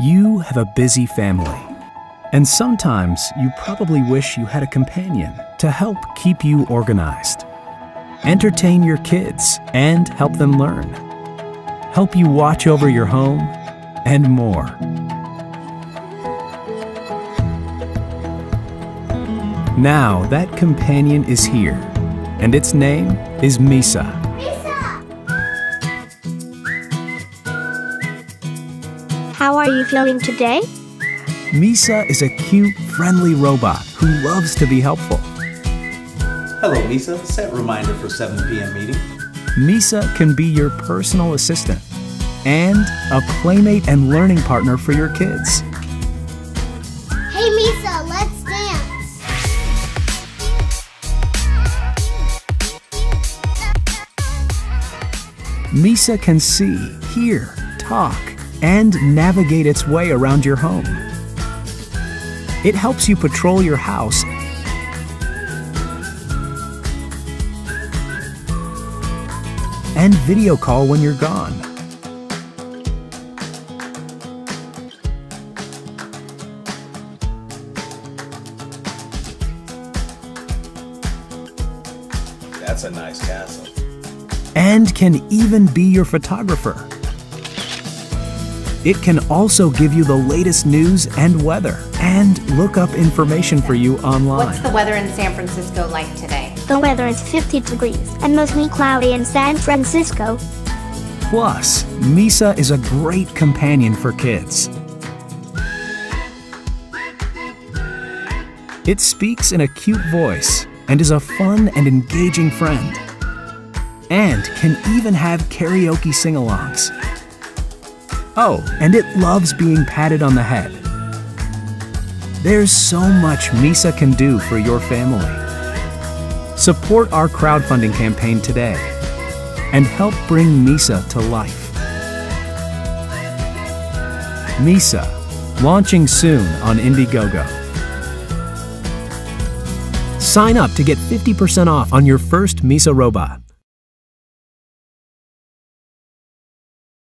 You have a busy family, and sometimes you probably wish you had a companion to help keep you organized, entertain your kids, and help them learn, help you watch over your home, and more. Now that companion is here, and its name is Misa. How are you feeling today? Misa is a cute, friendly robot who loves to be helpful. Hello, Misa. Set reminder for 7 p.m. meeting. Misa can be your personal assistant and a playmate and learning partner for your kids. Hey Misa, let's dance. Misa can see, hear, talk, and navigate its way around your home. It helps you patrol your house and video call when you're gone. That's a nice castle. And can even be your photographer. It can also give you the latest news and weather and look up information for you online. What's the weather in San Francisco like today? The weather is 50 degrees and mostly cloudy in San Francisco. Plus, Misa is a great companion for kids. It speaks in a cute voice and is a fun and engaging friend. And can even have karaoke sing alongs. Oh, and it loves being patted on the head. There's so much Misa can do for your family. Support our crowdfunding campaign today and help bring Misa to life. Misa, launching soon on Indiegogo. Sign up to get 50% off on your first Misa robot.